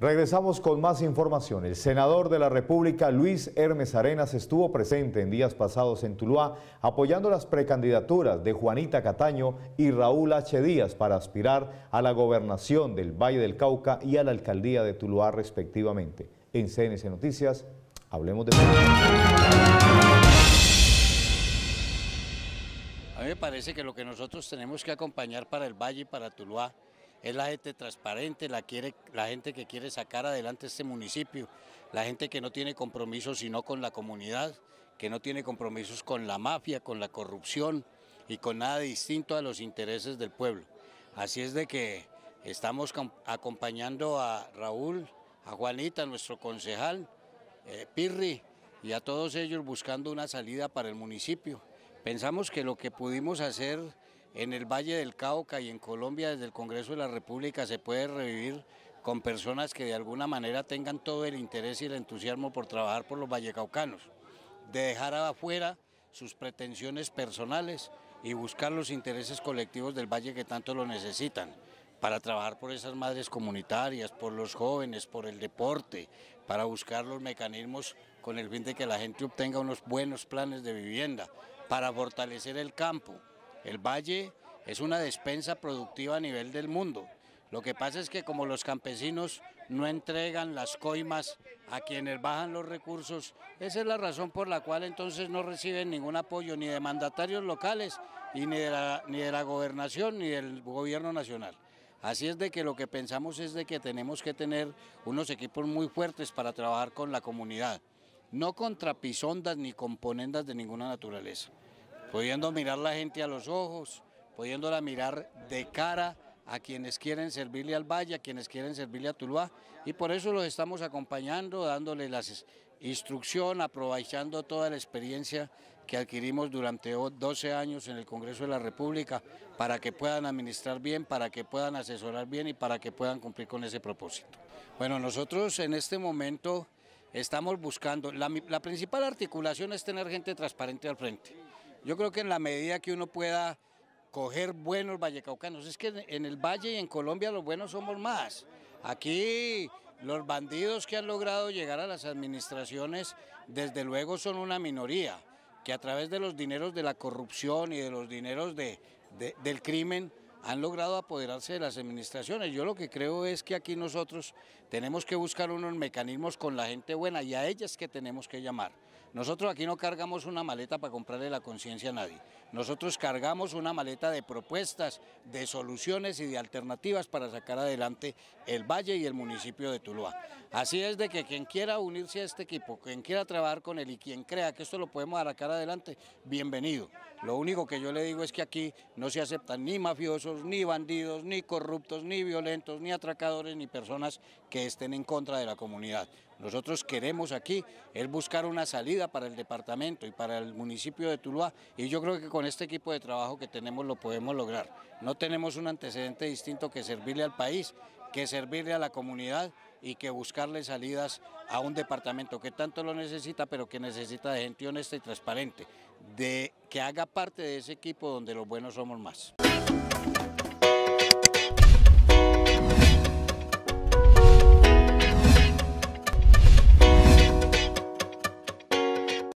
Regresamos con más información. El senador de la República, Luis Hermes Arenas, estuvo presente en días pasados en Tuluá apoyando las precandidaturas de Juanita Cataño y Raúl H. Díaz para aspirar a la gobernación del Valle del Cauca y a la alcaldía de Tuluá respectivamente. En CNC Noticias, hablemos de... A mí me parece que lo que nosotros tenemos que acompañar para el Valle y para Tuluá es la gente transparente, la, quiere, la gente que quiere sacar adelante este municipio, la gente que no tiene compromisos sino con la comunidad, que no tiene compromisos con la mafia, con la corrupción y con nada distinto a los intereses del pueblo. Así es de que estamos acompañando a Raúl, a Juanita, nuestro concejal, eh, Pirri, y a todos ellos buscando una salida para el municipio. Pensamos que lo que pudimos hacer en el Valle del Cauca y en Colombia desde el Congreso de la República se puede revivir con personas que de alguna manera tengan todo el interés y el entusiasmo por trabajar por los vallecaucanos, de dejar afuera sus pretensiones personales y buscar los intereses colectivos del valle que tanto lo necesitan, para trabajar por esas madres comunitarias, por los jóvenes, por el deporte, para buscar los mecanismos con el fin de que la gente obtenga unos buenos planes de vivienda, para fortalecer el campo, el valle es una despensa productiva a nivel del mundo. Lo que pasa es que como los campesinos no entregan las coimas a quienes bajan los recursos, esa es la razón por la cual entonces no reciben ningún apoyo ni de mandatarios locales y ni de la, ni de la gobernación ni del gobierno nacional. Así es de que lo que pensamos es de que tenemos que tener unos equipos muy fuertes para trabajar con la comunidad, no con trapisondas ni componendas de ninguna naturaleza pudiendo mirar la gente a los ojos, pudiéndola mirar de cara a quienes quieren servirle al Valle, a quienes quieren servirle a Tuluá, y por eso los estamos acompañando, dándole la instrucción, aprovechando toda la experiencia que adquirimos durante 12 años en el Congreso de la República para que puedan administrar bien, para que puedan asesorar bien y para que puedan cumplir con ese propósito. Bueno, nosotros en este momento estamos buscando, la, la principal articulación es tener gente transparente al frente. Yo creo que en la medida que uno pueda coger buenos vallecaucanos, es que en el Valle y en Colombia los buenos somos más. Aquí los bandidos que han logrado llegar a las administraciones, desde luego son una minoría, que a través de los dineros de la corrupción y de los dineros de, del crimen han logrado apoderarse de las administraciones. Yo lo que creo es que aquí nosotros tenemos que buscar unos mecanismos con la gente buena y a ellas que tenemos que llamar. Nosotros aquí no cargamos una maleta para comprarle la conciencia a nadie. Nosotros cargamos una maleta de propuestas, de soluciones y de alternativas para sacar adelante el Valle y el municipio de Tuluá. Así es de que quien quiera unirse a este equipo, quien quiera trabajar con él y quien crea que esto lo podemos sacar adelante, bienvenido. Lo único que yo le digo es que aquí no se aceptan ni ni bandidos, ni corruptos, ni violentos, ni atracadores, ni personas que estén en contra de la comunidad. Nosotros queremos aquí es buscar una salida para el departamento y para el municipio de Tuluá y yo creo que con este equipo de trabajo que tenemos lo podemos lograr. No tenemos un antecedente distinto que servirle al país, que servirle a la comunidad y que buscarle salidas a un departamento que tanto lo necesita, pero que necesita de gente honesta y transparente, de que haga parte de ese equipo donde los buenos somos más.